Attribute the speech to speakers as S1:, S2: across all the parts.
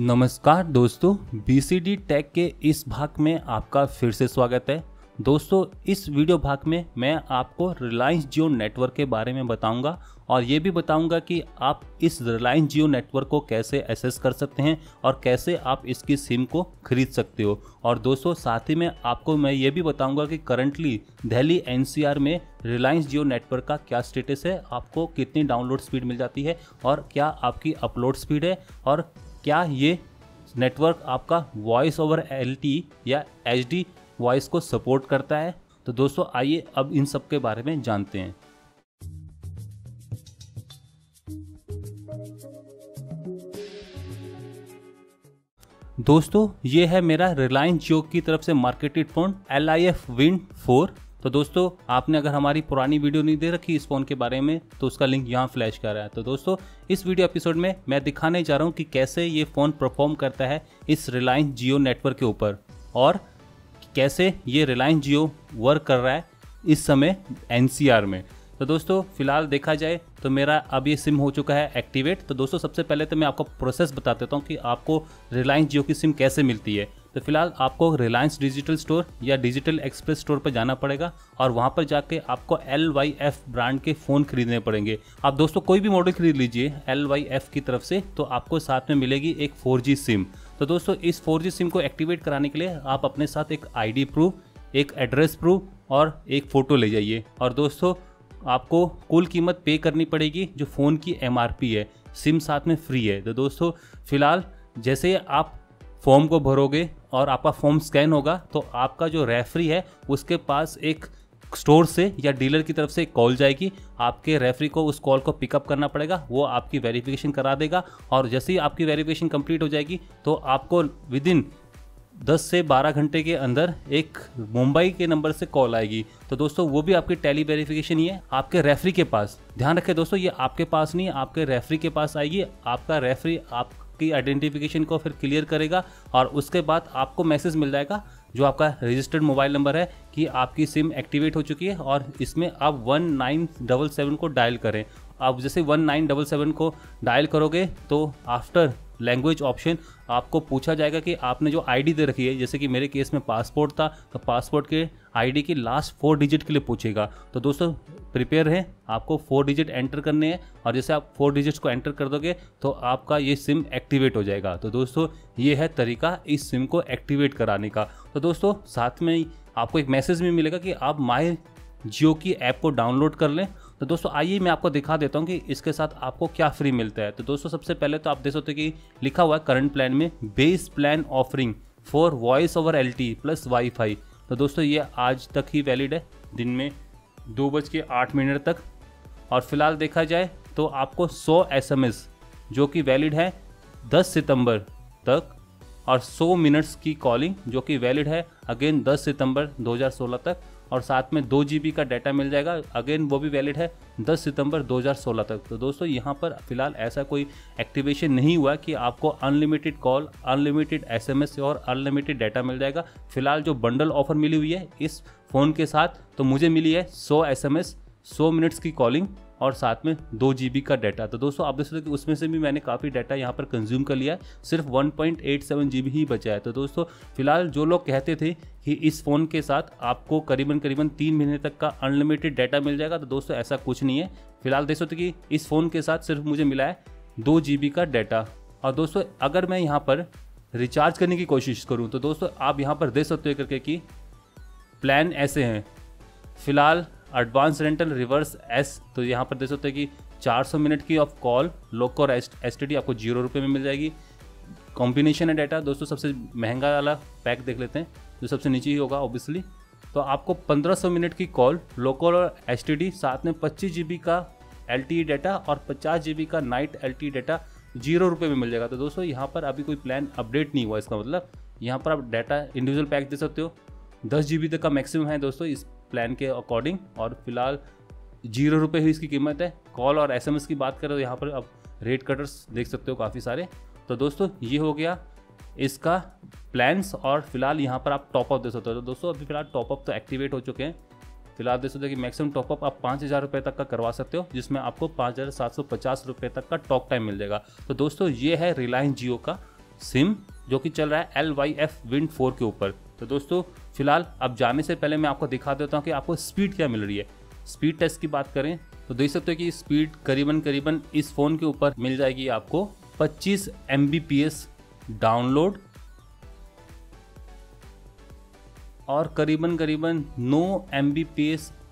S1: नमस्कार दोस्तों BCD take के इस भाग में आपका फिर से स्वागत है। दोस्तों, इस वीडियो भाग में मैं आपको रिलायंस जियो नेटवर्क के बारे में बताऊँगा और ये भी बताऊँगा कि आप इस रिलायंस जियो नेटवर्क को कैसे एसेस कर सकते हैं और कैसे आप इसकी सिम को खरीद सकते हो। और दोस्तों, साथ ही में आपको मैं ये भी बताऊँगा कि करंटली दिल्ली एनसीआर में रिलायंस जियो नेटवर्क का क्या स्टेटस है, आपको कितनी डाउनलोड स्पीड मिल जाती है और क्या आपकी अपलोड स्पीड है और क्या ये नेटवर्क आपका वॉइस ओवर एलटी या एचडी वॉइस को सपोर्ट करता है? तो दोस्तों, आइए अब इन सब के बारे में जानते हैं। दोस्तों, ये है मेरा रिलायंस जियो की तरफ़ से marketed phone L I F Wind four तो दोस्तों, आपने अगर हमारी पुरानी वीडियो नहीं दे रखी इस फ़ोन के बारे में तो उसका लिंक यहाँ फ्लैश कर रहा है। तो दोस्तों, इस वीडियो एपिसोड में मैं दिखाने जा रहा हूँ कि कैसे ये फ़ोन परफॉर्म करता है इस रिलायंस जियो नेटवर्क के ऊपर और कैसे ये रिलायंस जियो वर्क कर रहा है इस समय एनसीआर में। तो दोस्तों, फ़िलहाल देखा जाए तो मेरा अब ये सिम हो चुका है एक्टिवेट तो दोस्तों, सबसे पहले तो मैं आपको प्रोसेस बता देता हूँ कि आपको रिलायंस जियो की सिम कैसे मिलती है। तो फ़िलहाल आपको रिलायंस डिजिटल स्टोर या डिजिटल एक्सप्रेस स्टोर पर जाना पड़ेगा और वहाँ पर जाके आपको एल वाई एफ़ ब्रांड के फ़ोन खरीदने पड़ेंगे। आप दोस्तों कोई भी मॉडल खरीद लीजिए एल वाई एफ़ की तरफ़ से तो आपको साथ में मिलेगी एक फोर जी सिम तो दोस्तों इस फोर जी सिम को एक्टिवेट कराने के लिए आप अपने साथ एक आई डी प्रूफ एक एड्रेस प्रूफ और एक फ़ोटो ले जाइए। और दोस्तों आपको कुल कीमत पे करनी पड़ेगी, जो फ़ोन की एमआरपी है। सिम साथ में फ्री है। तो दोस्तों फ़िलहाल जैसे आप फॉर्म को भरोगे और आपका फॉर्म स्कैन होगा तो आपका जो रेफरी है, उसके पास एक स्टोर से या डीलर की तरफ़ से एक कॉल जाएगी। आपके रेफरी को उस कॉल को पिकअप करना पड़ेगा, वो आपकी वेरिफिकेशन करा देगा और जैसे ही आपकी वेरिफिकेशन कंप्लीट हो जाएगी तो आपको विद इन 10 से 12 घंटे के अंदर एक मुंबई के नंबर से कॉल आएगी। तो दोस्तों, वो भी आपकी टेली वेरिफिकेशन ही है, आपके रेफरी के पास। ध्यान रखें दोस्तों, ये आपके पास नहीं आपके रेफरी के पास आएगी, आपका रेफरी आप आपकी आइडेंटिफिकेशन को फिर क्लियर करेगा और उसके बाद आपको मैसेज मिल जाएगा, जो आपका रजिस्टर्ड मोबाइल नंबर है, कि आपकी सिम एक्टिवेट हो चुकी है और इसमें आप वन नाइन डबल सेवन को डायल करें। आप जैसे वन नाइन डबल सेवन को डायल करोगे तो आफ्टर लैंग्वेज ऑप्शन आपको पूछा जाएगा कि आपने जो आईडी दे रखी है, जैसे कि मेरे केस में पासपोर्ट था तो पासपोर्ट के आईडी की लास्ट फोर डिजिट के लिए पूछेगा। तो दोस्तों प्रिपेयर है, आपको फोर डिजिट एंटर करने हैं, और जैसे आप फोर डिजिट्स को एंटर कर दोगे तो आपका ये सिम एक्टिवेट हो जाएगा। तो दोस्तों, ये है तरीका इस सिम को एक्टिवेट कराने का। तो दोस्तों, साथ में आपको एक मैसेज भी मिलेगा कि आप माई जियो की ऐप को डाउनलोड कर लें तो दोस्तों, आइए मैं आपको दिखा देता हूँ कि इसके साथ आपको क्या फ्री मिलता है। तो दोस्तों, सबसे पहले तो आप देख सकते हो कि लिखा हुआ है करंट प्लान में base plan offering for voice over L plus WiFi तो दोस्तों, ये आज तक ही वैलिड है। दिन में दो बज के आठ मिनट तक। और फ़िलहाल देखा जाए तो आपको 100 एस जो कि वैलिड है 10 सितंबर तक और 100 मिनट्स की कॉलिंग जो कि वैलिड है अगेन 10 सितंबर 2016 तक। और साथ में दो जी का डाटा मिल जाएगा। अगेन वो भी वैलिड है 10 सितंबर 2016 तक। तो दोस्तों, यहाँ पर फ़िलहाल ऐसा कोई एक्टिवेशन नहीं हुआ कि आपको अनलिमिटेड कॉल अनलिमिटेड एसएमएस और अनलिमिटेड डाटा मिल जाएगा। फ़िलहाल जो बंडल ऑफ़र मिली हुई है, इस फ़ोन के साथ तो मुझे मिली है 100 एसएमएस 100 मिनट्स की कॉलिंग और साथ में दो जीबी का डाटा तो दोस्तों, आप देख सकते हो कि उसमें से भी मैंने काफ़ी डाटा यहाँ पर कंज्यूम कर लिया है। सिर्फ़ one point eight seven G ही बचा है। तो दोस्तों, फ़िलहाल जो लोग कहते थे कि इस फ़ोन के साथ आपको करीबन करीबन तीन महीने तक का अनलिमिटेड डाटा मिल जाएगा तो दोस्तों, ऐसा कुछ नहीं है। फ़िलहाल देख सकते कि इस फ़ोन के साथ सिर्फ़ मुझे मिला है दो जी का डाटा और दोस्तों, अगर मैं यहाँ पर रिचार्ज करने की कोशिश करूँ तो दोस्तों, आप यहाँ पर देख सकते हो करके कि प्लान ऐसे हैं। फ़िलहाल एडवांस रेंटल रिवर्स एस तो यहाँ पर देख सकते हैं कि 400 मिनट की ऑफ़ कॉल लोक और एस टी आपको ज़ीरो रुपये में मिल जाएगी। कॉम्बिनेशन है डाटा दोस्तों सबसे महँगा वाला पैक देख लेते हैं, जो सबसे नीचे ही होगा ऑब्वियसली तो आपको 1500 मिनट की कॉल लोकल और एसटीडी साथ में पच्चीस जी का एल डाटा और पचास जी का नाइट LTE डाटा ज़ीरो रुपये में मिल जाएगा। तो दोस्तों यहाँ पर अभी कोई प्लान अपडेट नहीं हुआ इसका मतलब। यहाँ पर आप डाटा इंडिविजुअल पैक दे सकते हो, दस जी तक का मैक्सिमम है दोस्तों, इस प्लान के अकॉर्डिंग और फ़िलहाल ज़ीरो रुपये ही इसकी कीमत है। कॉल और एसएमएस की बात करें तो यहाँ पर आप रेट कटर्स देख सकते हो काफ़ी सारे। तो दोस्तों, ये हो गया इसका प्लान्स और फ़िलहाल यहाँ पर आप टॉपअप दे सकते हो। तो दोस्तों, अभी फ़िलहाल टॉपअप तो एक्टिवेट हो चुके हैं। फ़िलहाल देख सकते हो कि मैक्सिमम टॉपअप आप पाँच हज़ार रुपये तक का करवा सकते हो, जिसमें आपको पाँच हज़ार सात सौ पचास रुपये तक का टॉक टाइम मिल जाएगा। तो दोस्तों, ये है रिलायंस जियो का सिम जो कि चल रहा है L Y F Wind four के ऊपर। तो दोस्तों, फ़िलहाल अब जाने से पहले मैं आपको दिखा देता हूँ कि आपको स्पीड क्या मिल रही है। स्पीड टेस्ट की बात करें तो देख सकते हो कि स्पीड करीबन करीबन इस फ़ोन के ऊपर मिल जाएगी आपको 25 एम डाउनलोड और करीबन करीबन 9 एम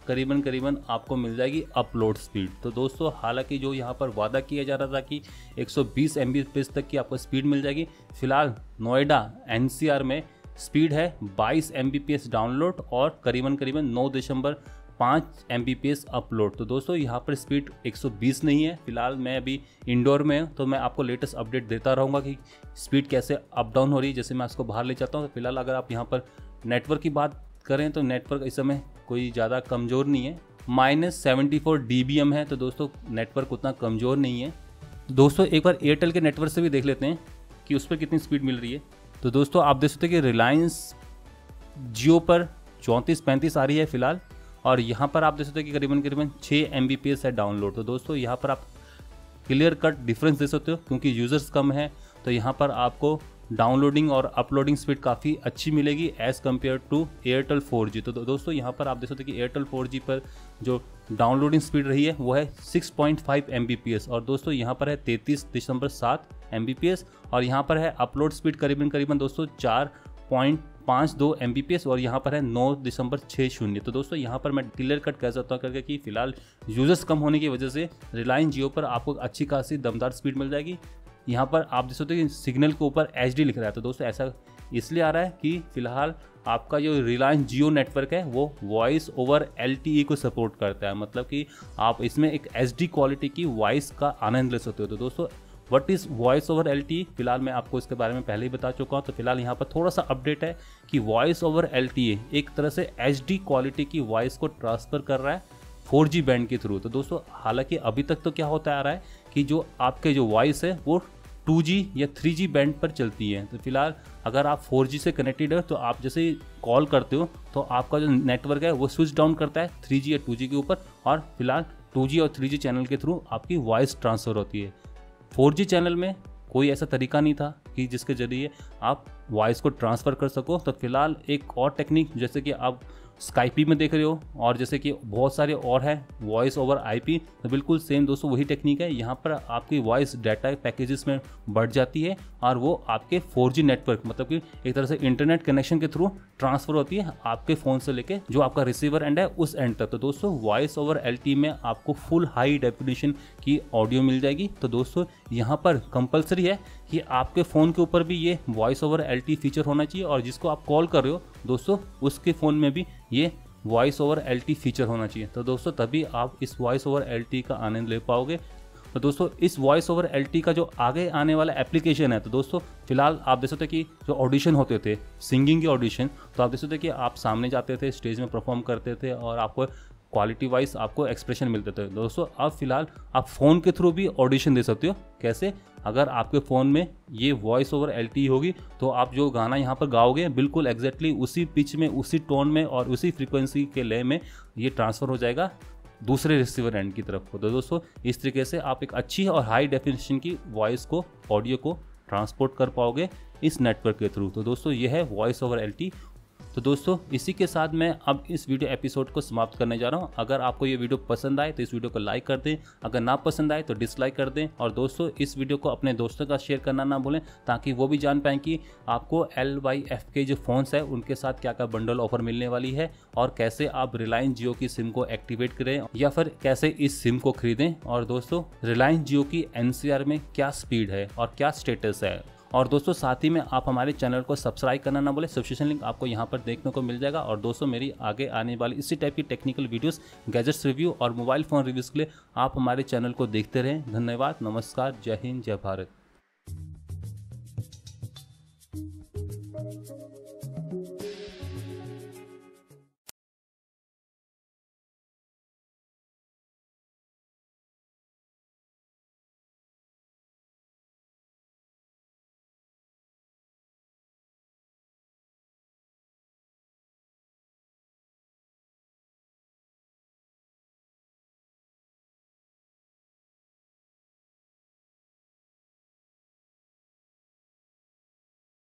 S1: करीबन करीबन आपको मिल जाएगी अपलोड स्पीड। तो दोस्तों, हालाँकि जो यहाँ पर वादा किया जा रहा था कि 120 एम तक की आपको स्पीड मिल जाएगी, फ़िलहाल नोएडा, एनसीआर में स्पीड है 22 एम डाउनलोड और करीबन करीबन 9 दिसंबर पाँच एम अपलोड तो दोस्तों, यहाँ पर स्पीड 120 नहीं है। फ़िलहाल मैं अभी इंडोर में हूँ तो मैं आपको लेटेस्ट अपडेट देता रहूँगा कि स्पीड कैसे अप डाउन हो रही है जैसे मैं उसको बाहर ले जाता हूँ। तो फ़िलहाल अगर आप यहाँ पर नेटवर्क की बात करें तो नेटवर्क इस समय कोई ज़्यादा कमज़ोर नहीं है। माइनस सेवेंटी फोर है तो दोस्तों नेटवर्क उतना कमज़ोर नहीं है। दोस्तों, एक बार एयरटेल के नेटवर्क से भी देख लेते हैं कि उस पर कितनी स्पीड मिल रही है। तो दोस्तों, आप देख सकते हैं कि रिलायंस जियो पर चौंतीस पैंतीस आ रही है फ़िलहाल, और यहाँ पर आप देख सकते हो कि करीबन करीबन छः एम है डाउनलोड तो दोस्तों, यहाँ पर आप क्लियर कट डिफरेंस दे सकते हो, क्योंकि यूज़र्स कम हैं तो यहाँ पर आपको डाउनलोडिंग और अपलोडिंग स्पीड काफ़ी अच्छी मिलेगी as compare to Airtel 4G तो दोस्तों, यहाँ पर आप देख सकते हो कि एयरटेल 4G पर जो डाउनलोडिंग स्पीड रही है, वो है 6.5 पॉइंट और दोस्तों, यहाँ पर है तैतीस दिसंबर सात एम और यहाँ पर है अपलोड स्पीड करीबन करीबन दोस्तों चार पॉइंट पाँच दो एम और यहाँ पर है नौ दिसंबर छः शून्य। तो दोस्तों, यहाँ पर मैं क्लियर कट कह सकता हूँ करके कि फ़िलहाल यूज़र्स कम होने की वजह से रिलायंस जियो पर आपको अच्छी खासी दमदार स्पीड मिल जाएगी। यहाँ पर आप देख सकते हो कि सिग्नल के ऊपर एचडी लिख रहा है तो दोस्तों ऐसा इसलिए आ रहा है कि फ़िलहाल आपका जो रिलायंस जियो नेटवर्क है, वो वॉइस ओवर LTE को सपोर्ट करता है। मतलब कि आप इसमें एक एचडी क्वालिटी की वॉइस का आनंद ले सकते हो। तो दोस्तों what is voice over LTE फ़िलहाल मैं आपको इसके बारे में पहले ही बता चुका हूँ। तो फ़िलहाल यहाँ पर थोड़ा सा अपडेट है कि वॉइस ओवर LTE एक तरह से एचडी क्वालिटी की वॉइस को ट्रांसफ़र कर रहा है 4G बैंड के थ्रू तो दोस्तों, हालाँकि अभी तक तो क्या होता आ रहा है कि जो आपके जो वॉइस है, वो 2G या 3G बैंड पर चलती है। तो फ़िलहाल अगर आप 4G से कनेक्टेड हो तो आप जैसे कॉल करते हो तो आपका जो नेटवर्क है, वो स्विच डाउन करता है 3G या 2G के ऊपर। और फ़िलहाल 2G और 3G चैनल के थ्रू आपकी वॉइस ट्रांसफ़र होती है। 4G चैनल में कोई ऐसा तरीका नहीं था कि जिसके ज़रिए आप वॉइस को ट्रांसफ़र कर सको। तो फ़िलहाल एक और टेक्निक, जैसे कि आप स्काईपी में देख रहे हो, और जैसे कि बहुत सारे और हैं वॉइस ओवर आईपी तो बिल्कुल सेम दोस्तों वही टेक्निक है। यहाँ पर आपकी वॉइस डाटा पैकेजेस में बढ़ जाती है, और वो आपके 4G नेटवर्क मतलब कि एक तरह से इंटरनेट कनेक्शन के थ्रू ट्रांसफ़र होती है आपके फ़ोन से लेके, जो आपका रिसीवर एंड है, उस एंड तक। तो दोस्तों वॉइस ओवर एल में आपको फुल हाई डेफिनेशन की ऑडियो मिल जाएगी। तो दोस्तों यहाँ पर कंपलसरी है कि आपके फ़ोन के ऊपर भी ये वॉइस ओवर एलटी फीचर होना चाहिए, और जिसको आप कॉल कर रहे हो दोस्तों, उसके फ़ोन में भी ये वॉइस ओवर एलटी फीचर होना चाहिए। तो दोस्तों, तभी आप इस वॉइस ओवर एलटी का आनंद ले पाओगे। तो दोस्तों, इस वॉइस ओवर एलटी का जो आगे आने वाला एप्लीकेशन है तो दोस्तों, फ़िलहाल आप देख सकते कि जो ऑडिशन होते थे सिंगिंग के ऑडिशन तो आप देख सकते कि आप सामने जाते थे स्टेज में परफॉर्म करते थे और आपको क्वालिटी वाइज आपको एक्सप्रेशन मिलते थे। दोस्तों, अब फ़िलहाल आप फ़ोन के थ्रू भी ऑडिशन दे सकते हो। कैसे? अगर आपके फ़ोन में ये वॉइस ओवर एलटी होगी तो आप जो गाना यहाँ पर गाओगे, बिल्कुल एग्जैक्टली उसी पिच में, उसी टोन में और उसी फ्रीक्वेंसी के लय में ये ट्रांसफ़र हो जाएगा दूसरे रिसीवर एंड की तरफ़ को। तो दोस्तों, इस तरीके से आप एक अच्छी और हाई डेफिनेशन की वॉइस को ऑडियो को ट्रांसपोर्ट कर पाओगे इस नेटवर्क के थ्रू तो दोस्तों, ये है वॉइस ओवर एल तो दोस्तों, इसी के साथ मैं अब इस वीडियो एपिसोड को समाप्त करने जा रहा हूँ। अगर आपको ये वीडियो पसंद आए तो इस वीडियो को लाइक कर दें। अगर ना पसंद आए तो डिसलाइक कर दें। और दोस्तों, इस वीडियो को अपने दोस्तों का शेयर करना ना भूलें, ताकि वो भी जान पाएँ कि आपको एल वाई एफ़ के जो फ़ोन्स हैं, उनके साथ क्या क्या बंडल ऑफ़र मिलने वाली है और कैसे आप रिलायंस जियो की सिम को एक्टिवेट करें या फिर कैसे इस सिम को खरीदें। और दोस्तों रिलायंस जियो की एनसीआर में क्या स्पीड है और क्या स्टेटस है? और दोस्तों, साथ ही में आप हमारे चैनल को सब्सक्राइब करना ना बोले सब्सक्रिप्शन लिंक आपको यहाँ पर देखने को मिल जाएगा। और दोस्तों, मेरी आगे आने वाली इसी टाइप की टेक्निकल वीडियोस गैजेट्स रिव्यू और मोबाइल फ़ोन रिव्यूज़ के लिए आप हमारे चैनल को देखते रहें। धन्यवाद, नमस्कार, जय हिंद, जय भारत।